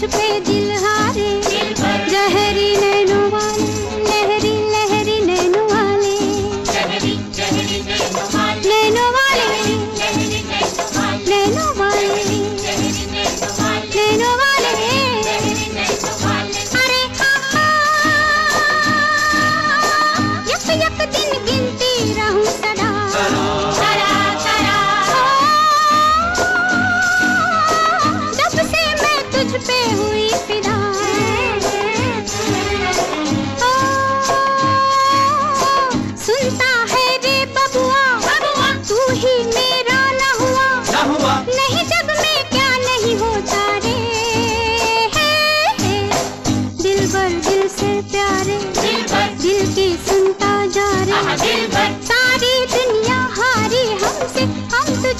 मुझ पे दिल हारे। जहरी नैनु वाले लहरी लहरी नैनो वाले। जहरी जहरी नैनो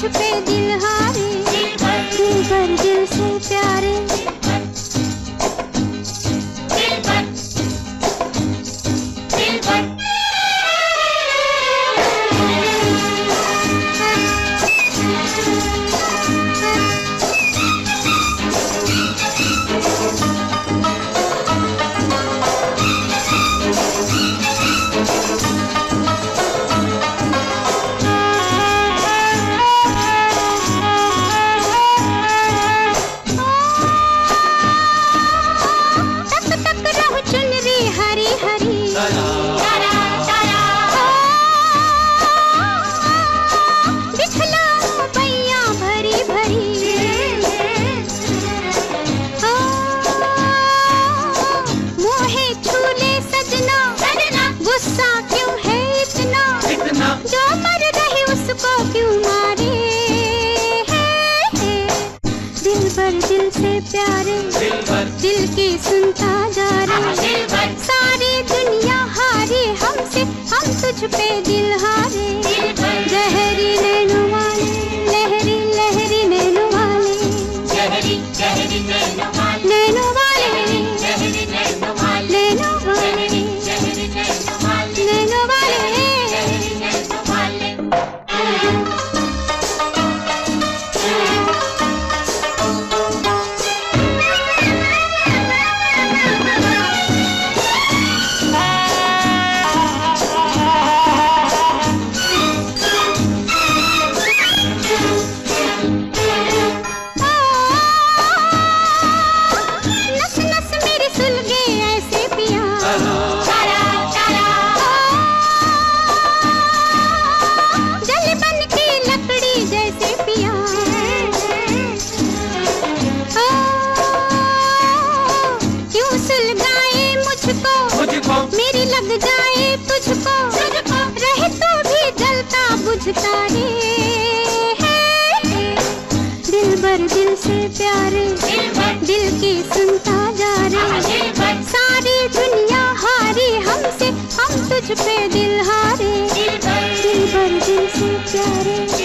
मुझ पे दिल हार बरसा जा रे। सारी दुनिया हारे हमसे हम तुझ पे दिल हारे। जहरीले नुमा तुझको रहे तो भी जलता बुझता रे दिल भर दिल से प्यारे दिल की सुनता जा रे हाँ, सारी दुनिया हारी हमसे हम तुझ पे दिल हारे। दिल भर दिल से प्यारे।